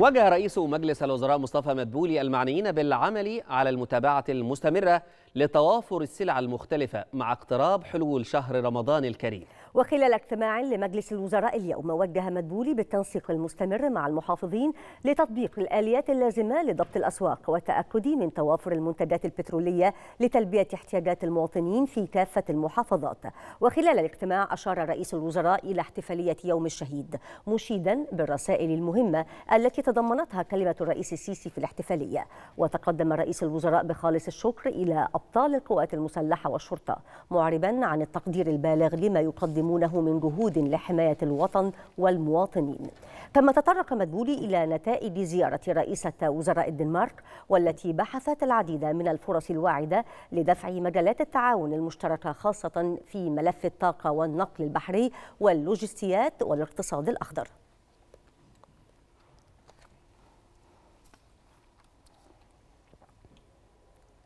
وجه رئيس مجلس الوزراء مصطفى مدبولي المعنيين بالعمل على المتابعة المستمرة لتوافر السلع المختلفة مع اقتراب حلول شهر رمضان الكريم. وخلال اجتماع لمجلس الوزراء اليوم وجه مدبولي بالتنسيق المستمر مع المحافظين لتطبيق الآليات اللازمة لضبط الأسواق والتأكد من توافر المنتجات البترولية لتلبية احتياجات المواطنين في كافة المحافظات. وخلال الاجتماع أشار رئيس الوزراء إلى احتفالية يوم الشهيد مشيدا بالرسائل المهمة التي تضمنتها كلمة الرئيس السيسي في الاحتفالية. وتقدم رئيس الوزراء بخالص الشكر إلى أبطال القوات المسلحة والشرطة معربا عن التقدير البالغ لما يقدمونه من جهود لحماية الوطن والمواطنين. كما تطرق مدبولي إلى نتائج زيارة رئيسة وزراء الدنمارك والتي بحثت العديد من الفرص الواعدة لدفع مجالات التعاون المشتركة خاصة في ملف الطاقة والنقل البحري واللوجستيات والاقتصاد الأخضر.